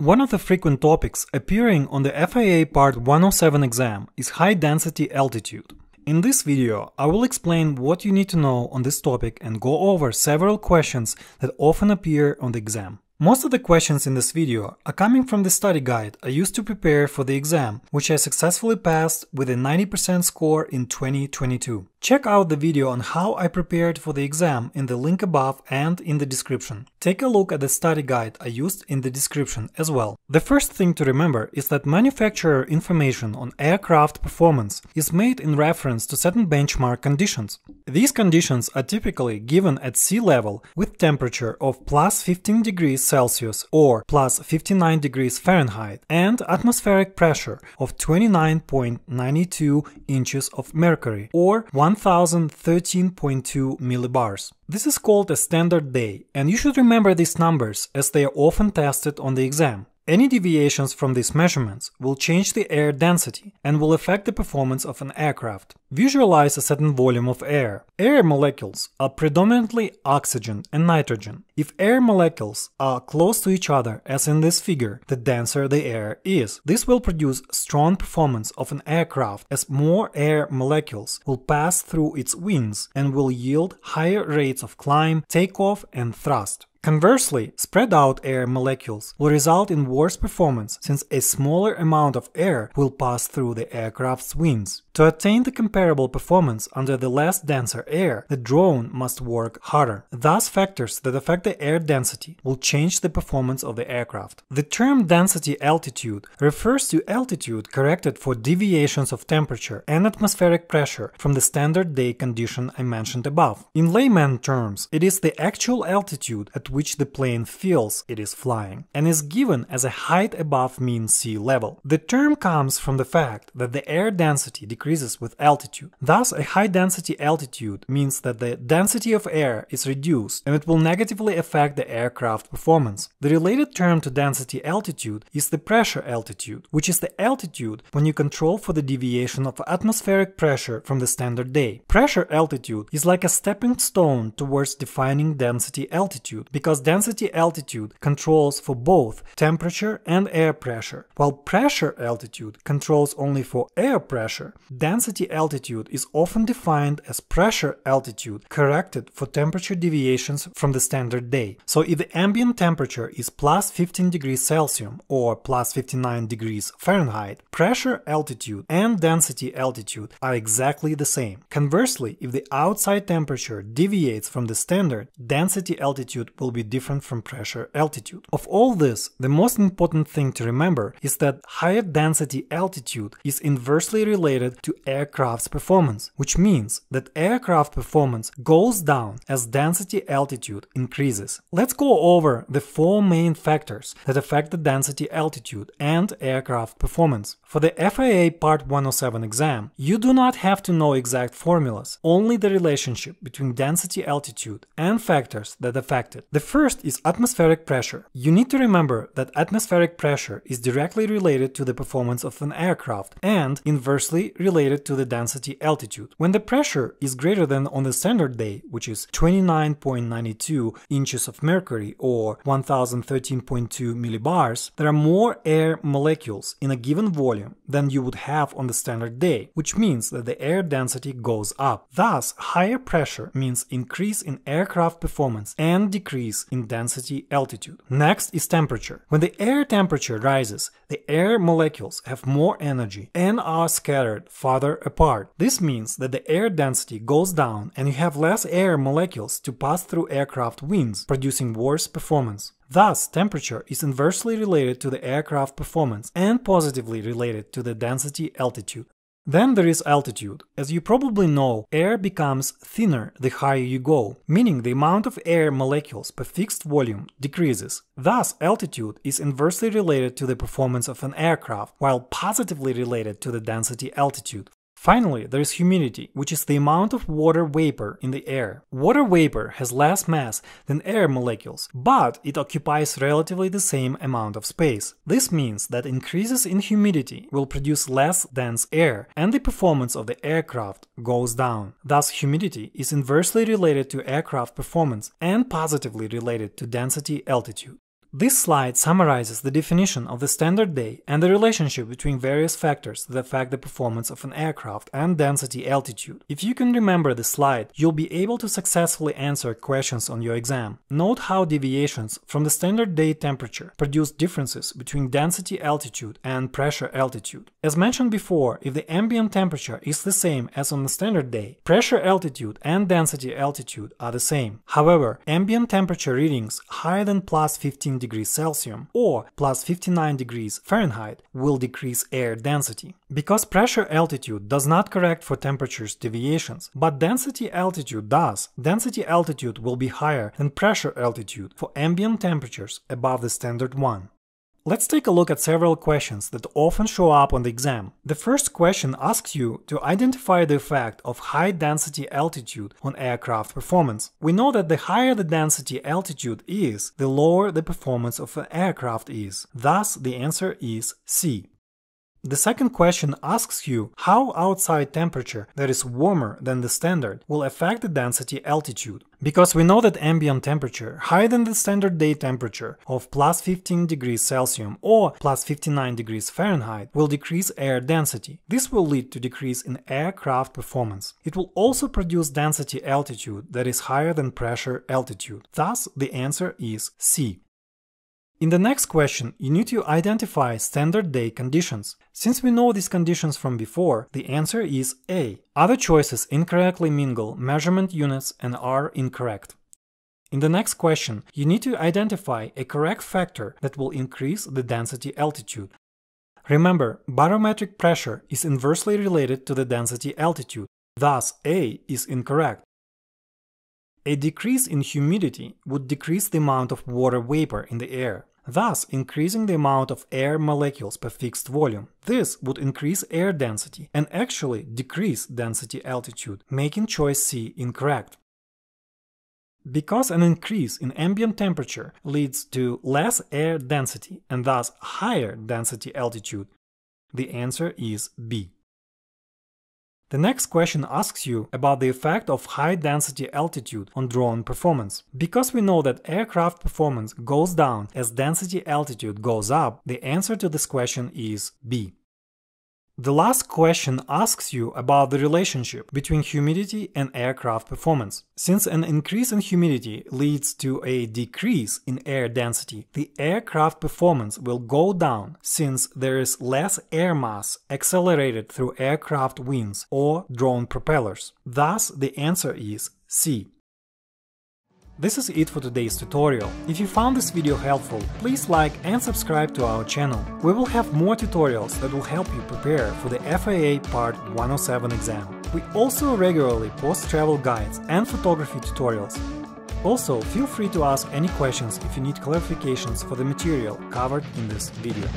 One of the frequent topics appearing on the FAA Part 107 exam is high density altitude. In this video, I will explain what you need to know on this topic and go over several questions that often appear on the exam. Most of the questions in this video are coming from the study guide I used to prepare for the exam, which I successfully passed with a 90% score in 2022. Check out the video on how I prepared for the exam in the link above and in the description. Take a look at the study guide I used in the description as well. The first thing to remember is that manufacturer information on aircraft performance is made in reference to certain benchmark conditions. These conditions are typically given at sea level with temperature of plus 15 degrees Celsius or plus 59 degrees Fahrenheit and atmospheric pressure of 29.92 inches of mercury or 1013.2 millibars. This is called a standard day, and you should remember these numbers as they are often tested on the exam. Any deviations from these measurements will change the air density and will affect the performance of an aircraft. Visualize a certain volume of air. Air molecules are predominantly oxygen and nitrogen. If air molecules are close to each other, as in this figure, the denser the air is. This will produce strong performance of an aircraft as more air molecules will pass through its wings and will yield higher rates of climb, takeoff and thrust. Conversely, spread out air molecules will result in worse performance since a smaller amount of air will pass through the aircraft's wings. To attain the comparable performance under the less denser air, the drone must work harder. Thus, factors that affect the air density will change the performance of the aircraft. The term density altitude refers to altitude corrected for deviations of temperature and atmospheric pressure from the standard day condition I mentioned above. In layman terms, it is the actual altitude at which the plane feels it is flying and is given as a height above mean sea level. The term comes from the fact that the air density decreases with altitude. Thus, a high density altitude means that the density of air is reduced and it will negatively affect the aircraft performance. The related term to density altitude is the pressure altitude, which is the altitude when you control for the deviation of atmospheric pressure from the standard day. Pressure altitude is like a stepping stone towards defining density altitude because density altitude controls for both temperature and air pressure, while pressure altitude controls only for air pressure. Density altitude is often defined as pressure altitude corrected for temperature deviations from the standard day. So if the ambient temperature is plus 15 degrees Celsius or plus 59 degrees Fahrenheit, pressure altitude and density altitude are exactly the same. Conversely, if the outside temperature deviates from the standard, density altitude will be different from pressure altitude. Of all this, the most important thing to remember is that higher density altitude is inversely related to aircraft's performance, which means that aircraft performance goes down as density altitude increases. Let's go over the four main factors that affect the density altitude and aircraft performance. For the FAA Part 107 exam, you do not have to know exact formulas, only the relationship between density altitude and factors that affect it. The first is atmospheric pressure. You need to remember that atmospheric pressure is directly related to the performance of an aircraft and inversely related to the density altitude. When the pressure is greater than on the standard day, which is 29.92 inches of mercury or 1013.2 millibars, there are more air molecules in a given volume than you would have on the standard day, which means that the air density goes up. Thus, higher pressure means increase in aircraft performance and decrease in density altitude. Next is temperature. When the air temperature rises, the air molecules have more energy and are scattered farther apart. This means that the air density goes down and you have less air molecules to pass through aircraft wings, producing worse performance. Thus, temperature is inversely related to the aircraft performance and positively related to the density altitude. Then there is altitude. As you probably know, air becomes thinner the higher you go, meaning the amount of air molecules per fixed volume decreases. Thus, altitude is inversely related to the performance of an aircraft, while positively related to the density altitude. Finally, there is humidity, which is the amount of water vapor in the air. Water vapor has less mass than air molecules, but it occupies relatively the same amount of space. This means that increases in humidity will produce less dense air, and the performance of the aircraft goes down. Thus, humidity is inversely related to aircraft performance and positively related to density altitude. This slide summarizes the definition of the standard day and the relationship between various factors that affect the performance of an aircraft and density altitude. If you can remember the slide, you'll be able to successfully answer questions on your exam. Note how deviations from the standard day temperature produce differences between density altitude and pressure altitude. As mentioned before, if the ambient temperature is the same as on the standard day, pressure altitude and density altitude are the same. However, ambient temperature readings higher than plus 15 degrees Celsius or plus 59 degrees Fahrenheit will decrease air density. Because pressure altitude does not correct for temperature's deviations, but density altitude does, density altitude will be higher than pressure altitude for ambient temperatures above the standard one. Let's take a look at several questions that often show up on the exam. The first question asks you to identify the effect of high density altitude on aircraft performance. We know that the higher the density altitude is, the lower the performance of an aircraft is. Thus, the answer is C. The second question asks you how outside temperature that is warmer than the standard will affect the density altitude. Because we know that ambient temperature higher than the standard day temperature of plus 15 degrees Celsius or plus 59 degrees Fahrenheit will decrease air density. This will lead to decrease in aircraft performance. It will also produce density altitude that is higher than pressure altitude. Thus, the answer is C. In the next question, you need to identify standard day conditions. Since we know these conditions from before, the answer is A. Other choices incorrectly mingle measurement units and are incorrect. In the next question, you need to identify a correct factor that will increase the density altitude. Remember, barometric pressure is inversely related to the density altitude, thus A is incorrect. A decrease in humidity would decrease the amount of water vapor in the air thus increasing the amount of air molecules per fixed volume. This would increase air density and actually decrease density altitude, making choice C incorrect. Because an increase in ambient temperature leads to less air density and thus higher density altitude, the answer is B. The next question asks you about the effect of high density altitude on drone performance. Because we know that aircraft performance goes down as density altitude goes up, the answer to this question is B. The last question asks you about the relationship between humidity and aircraft performance. Since an increase in humidity leads to a decrease in air density, the aircraft performance will go down since there is less air mass accelerated through aircraft wings or drone propellers. Thus, the answer is C. This is it for today's tutorial. If you found this video helpful, please like and subscribe to our channel. We will have more tutorials that will help you prepare for the FAA Part 107 exam. We also regularly post travel guides and photography tutorials. Also, feel free to ask any questions if you need clarifications for the material covered in this video.